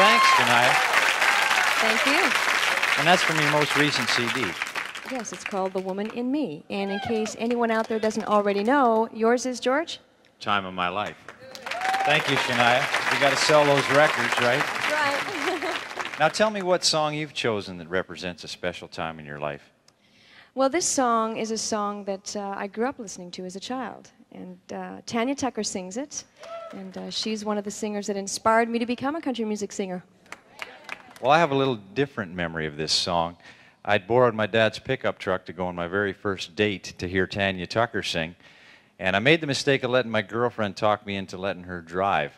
Thanks, Shania. Thank you. And that's from your most recent CD. Yes, it's called The Woman in Me. And in case anyone out there doesn't already know, yours is George? Time of my life. Thank you, Shania. We got to sell those records, right? Right. Now tell me what song you've chosen that represents a special time in your life. well, this song is a song that uh, I grew up listening to as a child. And uh, Tanya Tucker sings it. And uh, she's one of the singers that inspired me to become a country music singer. Well, I have a little different memory of this song. I'd borrowed my dad's pickup truck to go on my very first date to hear Tanya Tucker sing. And I made the mistake of letting my girlfriend talk me into letting her drive.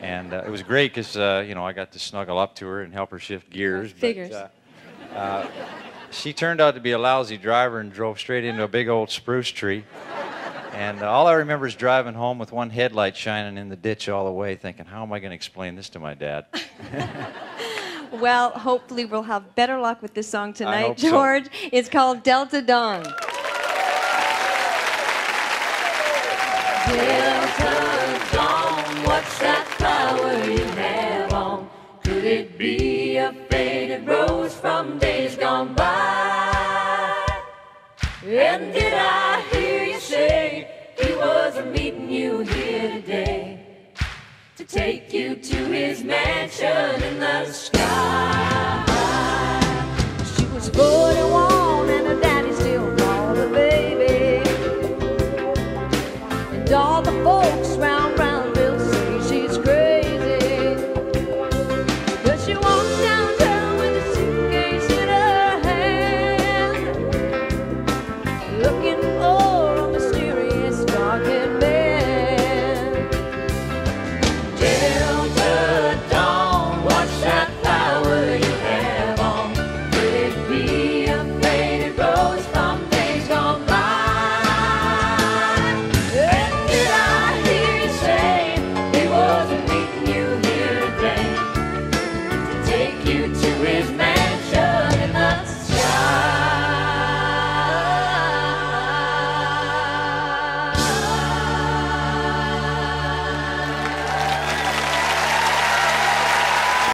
And uh, it was great because, uh, you know, I got to snuggle up to her and help her shift gears. but, Figures. uh, uh, she turned out to be a lousy driver and drove straight into a big old spruce tree. And uh, all I remember is driving home with one headlight shining in the ditch all the way, thinking, how am I going to explain this to my dad? Well, hopefully we'll have better luck with this song tonight, hope so. George. It's called Delta Dawn. Delta Dawn. What's that flower you have on? Could it be a faded rose from days gone by? And did I take you to his mansion in the sky. She was 41 and her daddy still called her baby. And all the folks round to his man.